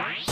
Bye.